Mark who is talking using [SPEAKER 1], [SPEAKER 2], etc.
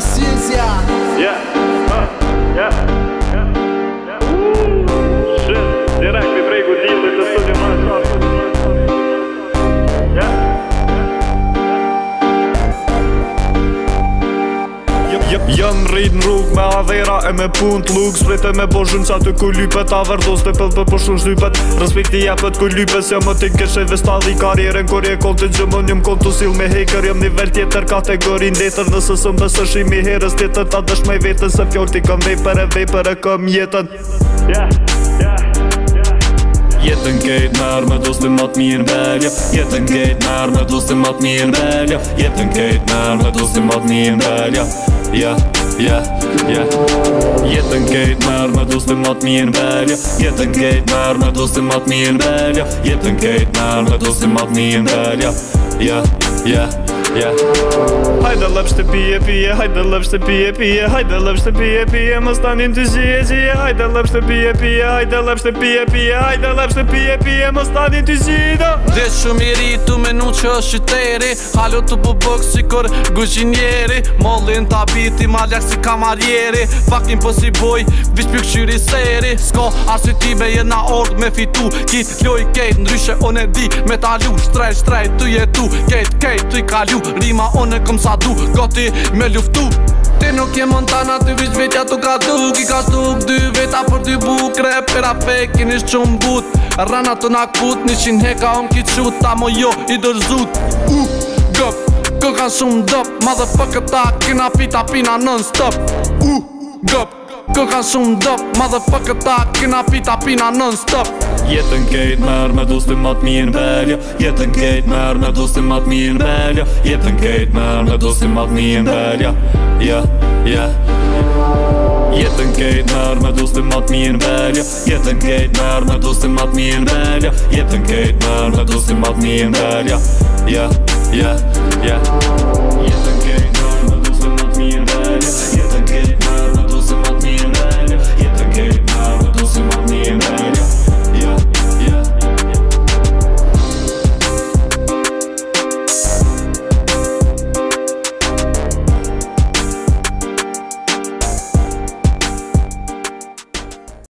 [SPEAKER 1] ciencia
[SPEAKER 2] Jënë rrit në rrug me avera e me punt lukë Sprejt me boshën që aty ku lypet Averdos të pëllë për po përshën shlypet Respekti e pët ku lypet Se më të kështë e vestat i karjerën je kontë të gjëmën jëmë kontë të silë me hekër Jëmë nivell tjetër kategorin Detër dhe se sëmë bësë shimi herës Tjetër ta dëshmaj vetën Se fjorë ti këm vejpër e vejpër e këm jetën
[SPEAKER 3] Jetën kejt nërë me dostin mat mirë belja Jetën kejt nërë me dostin mat mirë belja Jetën kejt nërë me dostin mat mirë belja Ja, ja, ja. Je të ngjite marr ndoshte më të mirë mbaj. Je të ngjite marr ndoshte më të mirë mbaj. Je të ngjite marr ndoshte më të mirë mbaj. Ja, ja. Yeah. Hajde lëp shtë
[SPEAKER 2] pije pije, hajde lëp shtë pije pije, hajde lëp shtë pije pije, më stanin të zhije zhije Hajde lëp shtë pije pije, hajde lëp shtë pije pije, hajde lëp shtë pije pije, më stanin të zhije do Dhe
[SPEAKER 1] shumë i rritu me nuk që është i teri, halu të bu bëgë si kur guqinjeri Mollin të abiti, ma ljak si kamarjeri, fakin po si boj, viç për këshyri seri Sko arsi ti me jena ordë me fitu, ki kjoj kejt, ndryshe on e di, me talu, shtrej, shtrej, tu jetu, kejt, kejt, tu i kalu Rima one e këm sa du, gati me luftu Ti nuk je Montana, ty vish vetja tu ka du Ki ka du dy veta për dy bu Kre e pera fake, ki but Rana të nak nishin heka om ki qut Ta mo jo i dërzut Uff, gëp, kën kanë shumë dëp Motherfucker ta, kina pita pina non stop Uff, gëp Kë kanë shumë dëp Motherfucker ta këna pita pina non stop
[SPEAKER 3] Jetën kejt mërë me dusti mat mi në belja Jetën kejt mërë me dusti mat mi në belja Jetën kejt mërë me dusti mat mi në belja Ja, ja Jetën kejt mërë me dusti mat mi në belja Jetën kejt mërë me dusti mat mi në belja Jetën kejt mërë me dusti mat mi në belja Ja, ja, ja Jetën kejt mërë me dusti mat mi në belja